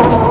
Oh.